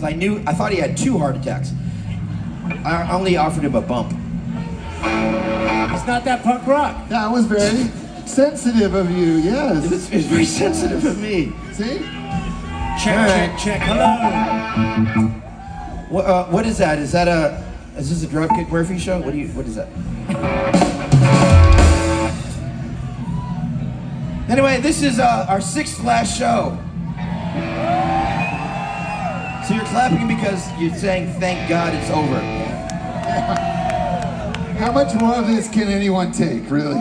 because I knew I thought he had two heart attacks. I only offered him a bump. It's not that punk rock. That was very sensitive of you, It yes. was, it was very sensitive of me. See? Check, All check, check. Hello. What, uh, what is that? Is that a is this a Dropkick Murphy show? What do you what is that? Anyway, this is uh, our sixth last show. So you're clapping because you're saying thank God it's over. How much more of this can anyone take, really?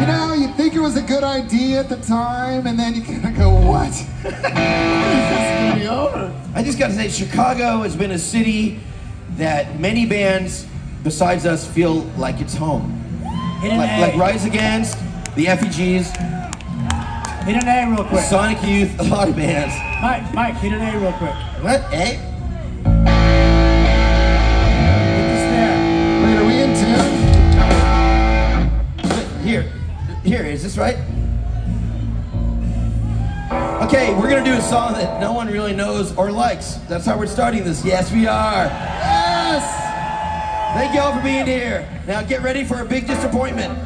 you know, you think it was a good idea at the time, and then you kind of go, what? Is this gonna be over? I just got to say, Chicago has been a city that many bands besides us feel like it's home. Like, like Rise Against, the Effigies, Hit an A real quick. Sonic Youth, a lot of bands. Mike, Mike, hit an A real quick. What? Eh? Hit the snare. Wait, are we in tune? Here, here, is this right? Okay, we're gonna do a song that no one really knows or likes. That's how we're starting this. Yes, we are. Yes! Thank you all for being here. Now get ready for a big disappointment.